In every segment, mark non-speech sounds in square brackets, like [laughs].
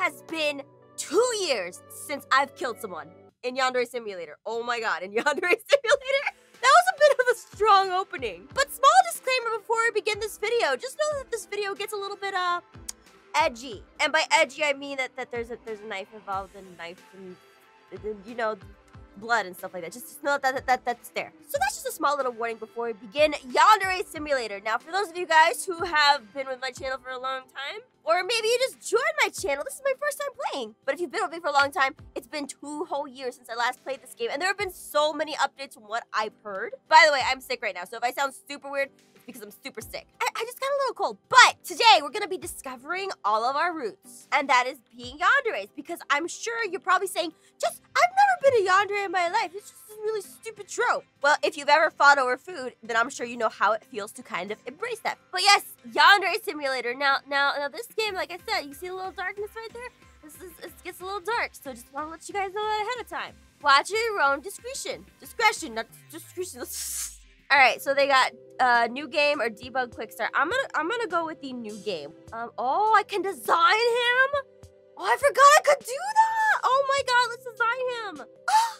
has been two years since I've killed someone in Yandere Simulator. Oh my god, in [laughs] Yandere Simulator? That was a bit of a strong opening. But small disclaimer before we begin this video. Just know that this video gets a little bit, uh, edgy. And by edgy, I mean that, that there's a there's a knife involved and knife and, and you know, blood and stuff like that. Just, know that, that, that that's there. So that's just a small little warning before we begin Yandere Simulator. Now, for those of you guys who have been with my channel for a long time, or maybe you just joined my channel, this is my first time playing. But if you've been with me for a long time, it's been two whole years since I last played this game, and there have been so many updates from what I've heard. By the way, I'm sick right now, so if I sound super weird, because I'm super sick. I, I, just got a little cold. But today we're gonna be discovering all of our roots. And that is being yanderes. Because I'm sure you're probably saying, just I've never been a yandere in my life. It's just a really stupid trope. Well, if you've ever fought over food, then I'm sure you know how it feels to kind of embrace that. But yes, Yandere Simulator. Now, now, now this game, like I said, you see a little darkness right there? This is, it gets a little dark, so just want to let you guys know that ahead of time. Watch at your own discretion. Discretion, not discretion. [laughs] All right, so they got uh, new game or debug quick start. I'm gonna I'm gonna go with the new game. Um, oh, I can design him. Oh, I forgot I could do that. Oh my god, let's design him. Oh,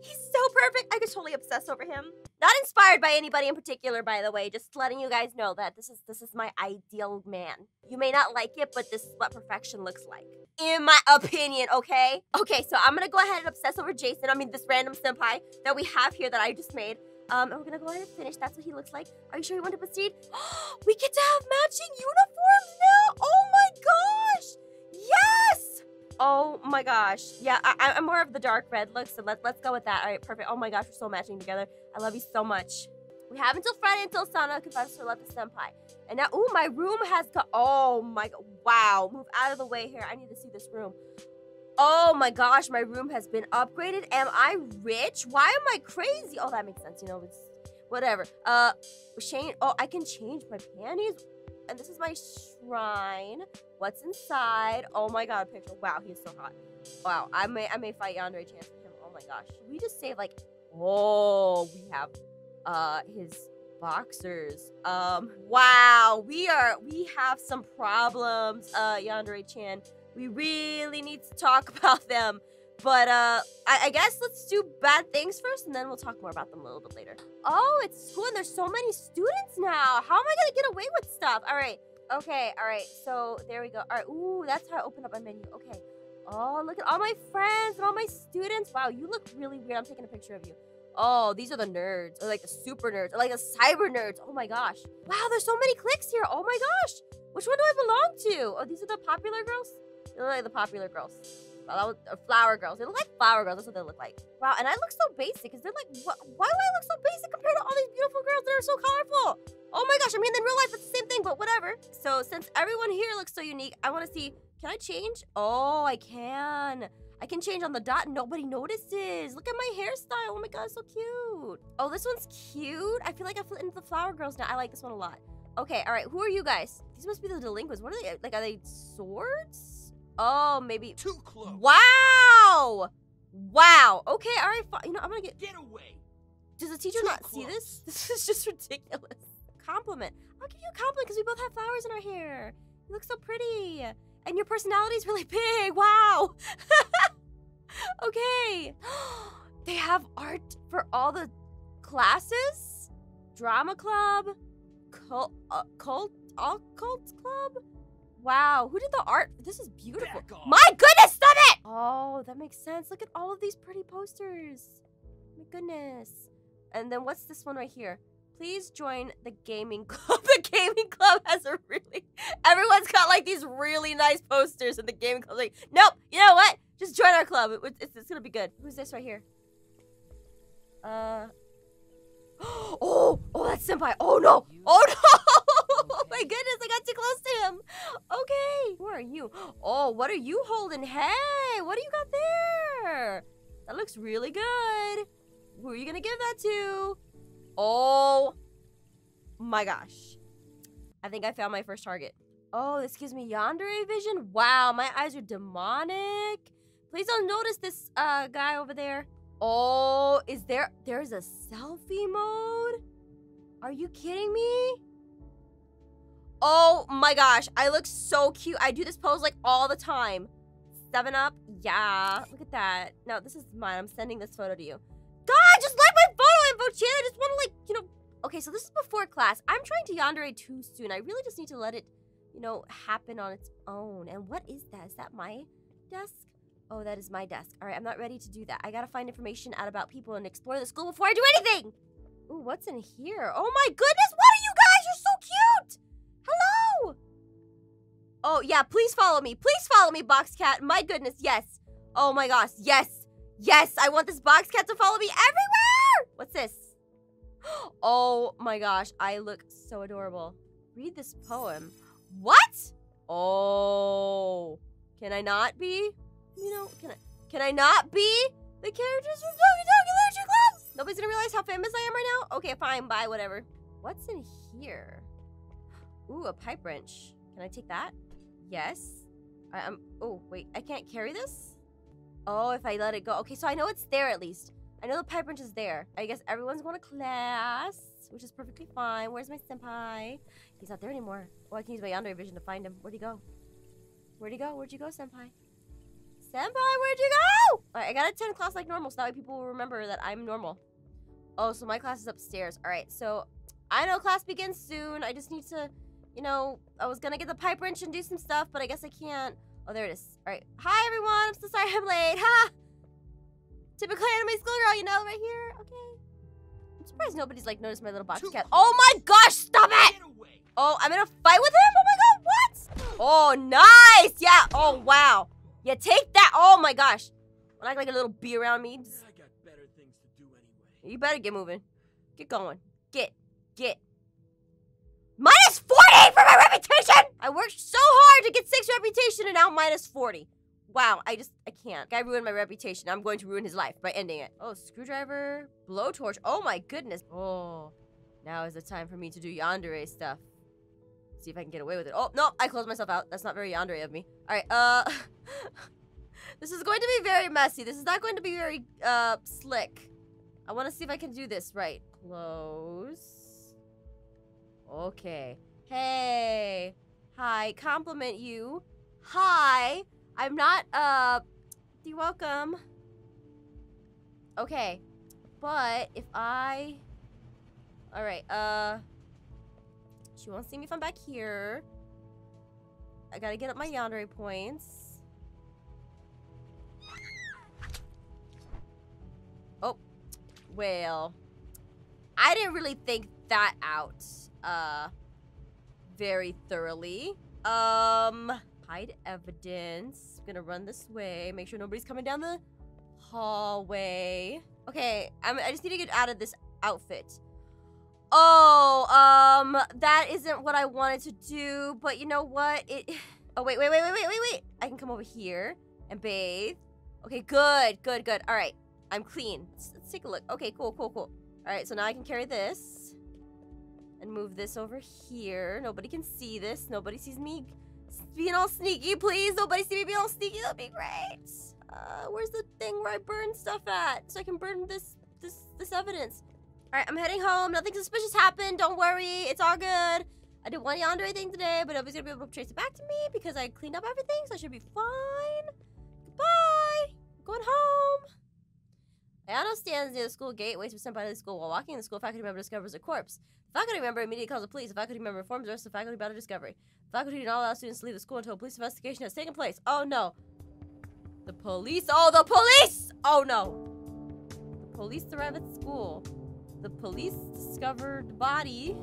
he's so perfect. I could totally obsess over him. Not inspired by anybody in particular, by the way. Just letting you guys know that this is this is my ideal man. You may not like it, but this is what perfection looks like, in my opinion. Okay. Okay, so I'm gonna go ahead and obsess over Jason. I mean, this random senpai that we have here that I just made. Um, and we're gonna go ahead and finish. That's what he looks like. Are you sure you want to proceed? [gasps] we get to have matching uniforms now! Oh my gosh! Yes! Oh my gosh. Yeah, I am more of the dark red look, so let, let's go with that. All right, perfect. Oh my gosh, we're so matching together. I love you so much. We have until Friday until Osana confesses her love to Senpai. And now, oh, my room has got, oh my, wow. Move out of the way here. I need to see this room. Oh my gosh, my room has been upgraded. Am I rich? Why am I crazy? Oh, that makes sense. You know, it's whatever. Uh, Shane. Oh, I can change my panties. And this is my shrine. What's inside? Oh my god, picture. Wow, he's so hot. Wow, I may I may fight Yandere chance with him. Oh my gosh. Should we just save like oh we have uh his boxers. Um wow, we are we have some problems, uh Yandere Chan. We really need to talk [laughs] about them. But uh, I, I, guess let's do bad things first, and then we'll talk more about them a little bit later. Oh, it's school, and there's so many students now. How am I gonna get away with stuff? All right, okay, all right. So there we go. All right, ooh, that's how I open up my menu. Okay. Oh, look at all my friends and all my students. Wow, you look really weird. I'm taking a picture of you. Oh, these are the nerds, or like the super nerds, or like the cyber nerds. Oh my gosh. Wow, there's so many cliques here. Oh my gosh. Which one do I belong to? Oh, these are the popular girls? They look like the popular girls. Well, that was uh, flower girls. They look like flower girls. That's what they look like. Wow, and I look so basic. Is there like, wh why do I look so basic compared to all these beautiful girls that are so colorful? Oh my gosh, I mean, in real life, it's the same thing, but whatever. So since everyone here looks so unique, I want to see, can I change? Oh, I can. I can change on the dot and nobody notices. Look at my hairstyle. Oh my god, so cute. Oh, this one's cute. I feel like I fit into the flower girls now. I like this one a lot. Okay, all right. Who are you guys? These must be the delinquents. What are they? Like, are they swords? Oh, maybe. Too close. Wow. Wow. Okay. All right. You know, I'm gonna get. Get away. Does the teacher Too not close. see this? This is just ridiculous. Compliment. I'll give you a compliment because we both have flowers in our hair. You look so pretty, and your personality is really big. Wow. [laughs] okay. [gasps] they have art for all the classes. Drama club, cult, uh, cult, occult club. Wow, who did the art? This is beautiful. My goodness, stop it! Oh, that makes sense. Look at all of these pretty posters. My goodness. And then what's this one right here? Please join the gaming [laughs] club. the gaming club has a really... Everyone's got like these really nice posters and the gaming club. Like, nope, you know what? Just join our club. It, it's, it's gonna be good. Who's this right here? Uh... [gasps] Oh, oh, that's Senpai. Oh no, oh no! [laughs] my goodness, I got too close to him. Okay, who are you? Oh, what are you holding? Hey, what do you got there? That looks really good. Who are you gonna give that to? Oh my gosh. I think I found my first target. Oh, this gives me yandere vision. Wow, my eyes are demonic. Please don't notice this uh, guy over there. Oh, is there, there's a selfie mode? Are you kidding me? Oh my gosh, I look so cute. I do this pose like all the time. Seven Up. Yeah, look at that. No, this is mine. I'm sending this photo to you. God, just like my photo Info-chan. I just want to like, you know. Okay, so this is before class. I'm trying to yandere too soon. I really just need to let it, you know, happen on its own. And what is that? Is that my desk? Oh, that is my desk. All right, I'm not ready to do that. I gotta find information out about people and explore the school before I do anything. Ooh, what's in here? Oh my goodness, Oh, yeah, please follow me. Please follow me, Box Cat. My goodness, yes. Oh my gosh, yes. Yes, I want this Box Cat to follow me everywhere. What's this? [gasps] Oh my gosh, I look so adorable. Read this poem. What? Oh. Can I not be? You know, can I can I not be the characters from Doki Doki Literature Club? Nobody's gonna realize how famous I am right now? Okay, fine, bye, whatever. What's in here? Ooh, a pipe wrench. Can I take that? Yes. I, am oh, wait, I can't carry this? Oh, if I let it go. Okay, so I know it's there at least. I know the pipe wrench is there. I guess everyone's going to class, which is perfectly fine. Where's my senpai? He's not there anymore. Oh, I can use my yandere vision to find him. Where'd he go? Where'd he go? Where'd you go, senpai? Senpai, where'd you go? Right, I gotta attend class like normal so that way people will remember that I'm normal. Oh, so my class is upstairs. All right, so I know class begins soon. I just need to, you know, I was gonna get the pipe wrench and do some stuff, but I guess I can't. Oh, there it is. All right. Hi, everyone. I'm so sorry I'm late. Ha! Typical anime schoolgirl, you know, right here. Okay. I'm surprised nobody's, like, noticed my little box cat. Oh, my gosh, stop it! Oh, I'm in a fight with him? Oh, my God, what? Oh, nice! Yeah, oh, wow. Yeah, take that. Oh my gosh. When I act like a little bee around me. Just... I got better things to do anyway. You better get moving. Get going. Get. Get. Minus 40 for my reputation! I worked so hard to get 6 reputation and now minus 40. Wow, I just, I can't. Guy ruined my reputation. I'm going to ruin his life by ending it. Oh, screwdriver, blowtorch. Oh my goodness. Oh, now is the time for me to do yandere stuff. See if I can get away with it. Oh, no, I closed myself out. That's not very yandere of me. All right, uh... [laughs] this is going to be very messy. This is not going to be very, uh, slick. I want to see if I can do this right. Close. Okay. Hey. Hi. Compliment you. Hi. I'm not, uh... You're welcome. Okay. But if I... Alright, uh... She won't see me if I'm back here. I gotta get up my yandere points. Oh. Well. I didn't really think that out, uh, very thoroughly. Um, hide evidence. I'm gonna run this way. Make sure nobody's coming down the hallway. Okay, I'm, I just need to get out of this outfit. Oh, um, that isn't what I wanted to do, but you know what? It. [sighs] Oh wait, wait, wait, wait, wait, wait, wait. I can come over here and bathe. Okay, good, good, good. All right, I'm clean. Let's, let's take a look. Okay, cool, cool, cool. All right, so now I can carry this and move this over here. Nobody can see this. Nobody sees me being all sneaky, please. Nobody see me being all sneaky. That'd be great. Uh, where's the thing where I burn stuff at so I can burn this this this evidence? Alright, I'm heading home. Nothing suspicious happened. Don't worry. It's all good. I didn't want to yonder anything today, but nobody's gonna be able to trace it back to me because I cleaned up everything, so I should be fine. Goodbye. Going home. Ayano stands near the school gate, waits for somebody to the school. While walking, the school faculty member discovers a corpse. The faculty member immediately calls the police. The faculty member informs the rest of the faculty about a discovery. The faculty do not allow students to leave the school until a police investigation has taken place. Oh no. The police. Oh, the police! Oh no. The police arrive at school. The police discovered the body.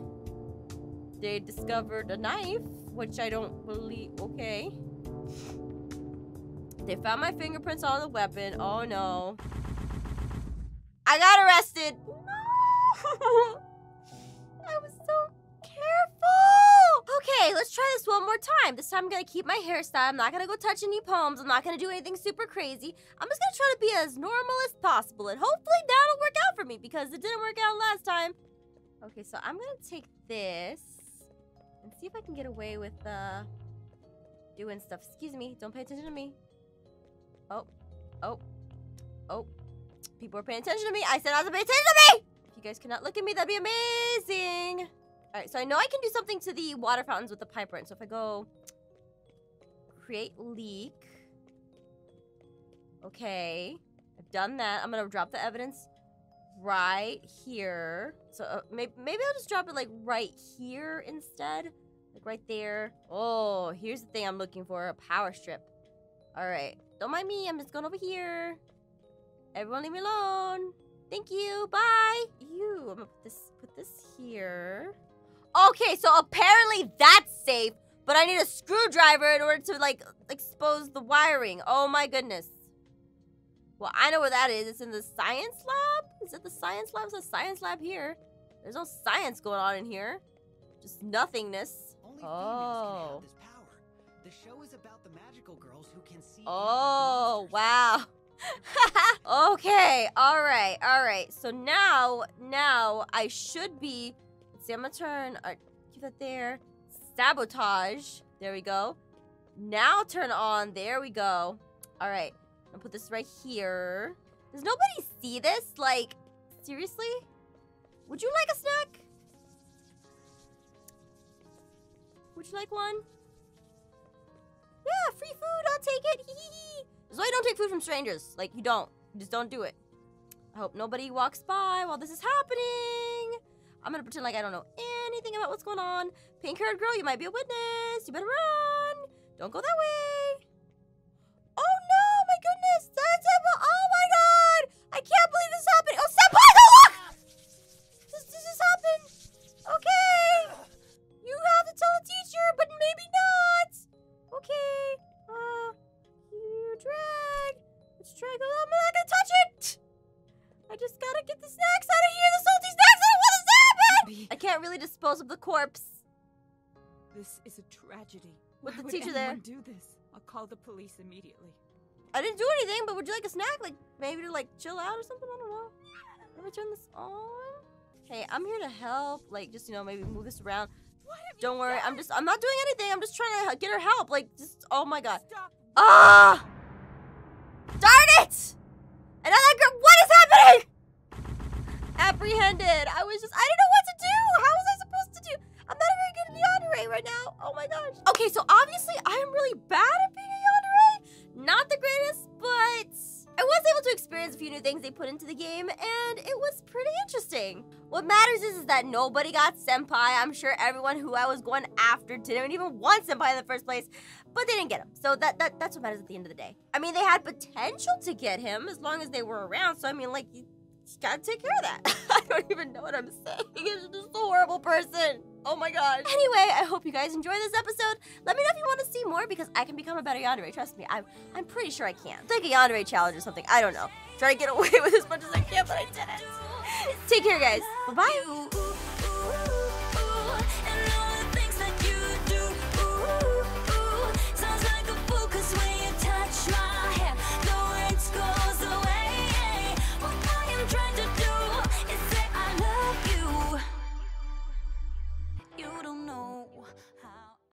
They discovered a knife, which I don't believe. Okay. They found my fingerprints on the weapon. Oh no. I got arrested. [laughs] I was so careful. Okay, let's try this one more time. This time I'm gonna keep my hairstyle. I'm not gonna go touch any poems. I'm not gonna do anything super crazy. I'm just gonna try to be as normal as possible, and hopefully that'll work out for me because it didn't work out last time. Okay, so I'm gonna take this and see if I can get away with uh doing stuff. Excuse me, don't pay attention to me. Oh, oh, oh. People are paying attention to me. I said not to pay attention to me! If you guys cannot look at me, that'd be amazing. Alright, so I know I can do something to the water fountains with the pipe wrench. So if I go create leak, Okay. I've done that. I'm gonna drop the evidence right here. So uh, maybe, maybe I'll just drop it like right here instead. Like right there. Oh, here's the thing I'm looking for. A power strip. All right. Don't mind me. I'm just going over here. Everyone leave me alone. Thank you. Bye. You. I'm gonna put this put this here. Okay, so apparently that's safe, but I need a screwdriver in order to like expose the wiring. Oh my goodness. Well, I know where that is. It's in the science lab. Is it the science lab? It's a science lab here. There's no science going on in here. Just nothingness. Only Oh. females can have this power. The show is about the magical girls who can see. Oh, wow. [laughs] okay, all right, all right. So now, now I should be. Let's see, I'm gonna turn. Uh, keep that there. Sabotage. There we go. Now turn on. There we go. All right. I'm gonna put this right here. Does nobody see this? Like, seriously? Would you like a snack? Would you like one? Yeah, free food. I'll take it. [laughs] Hee hee you don't take food from strangers. Like, you don't. You just don't do it. I hope nobody walks by while this is happening. I'm gonna pretend like I don't know anything about what's going on. Pink haired girl, you might be a witness. You better run. Don't go that way. Let's drag. Oh, I'm not gonna touch it. I just gotta get the snacks out of here. The salty snacks. I don't want to happen. I can't really dispose of the corpse. this is a tragedy. With Why the teacher there. anyone do this? I'll call the police immediately. I didn't do anything, but would you like a snack? Like maybe to like chill out or something? I don't know. Let me turn this on. Hey, I'm here to help. Like just you know maybe move this around. What Don't worry. I'm just I'm not doing anything. I'm just trying to get her help. Like just oh my god. Stop. Ah! It! Another girl. What is happening? Apprehended. I was just. I didn't know what to do. How was I supposed to do? I'm not very good at yandere right now. Oh my gosh. Okay, so obviously I am really bad at being a yandere. Not the greatest, but I was able to experience a few new things they put into the game, and it was pretty interesting. What matters is, is that nobody got senpai. I'm sure everyone who I was going after didn't even want senpai in the first place but they didn't get him. So that, that that's what matters at the end of the day. I mean, they had potential to get him as long as they were around. So I mean, like you, you gotta take care of that. [laughs] I don't even know what I'm saying. [laughs] It's just a horrible person. Oh my god. Anyway, I hope you guys enjoyed this episode. Let me know if you want to see more because I can become a better yandere. Trust me, I'm I'm pretty sure I can. It's like a yandere challenge or something. I don't know. Try to get [laughs] away with as much as I can, but I didn't. Take care, guys. Bye bye.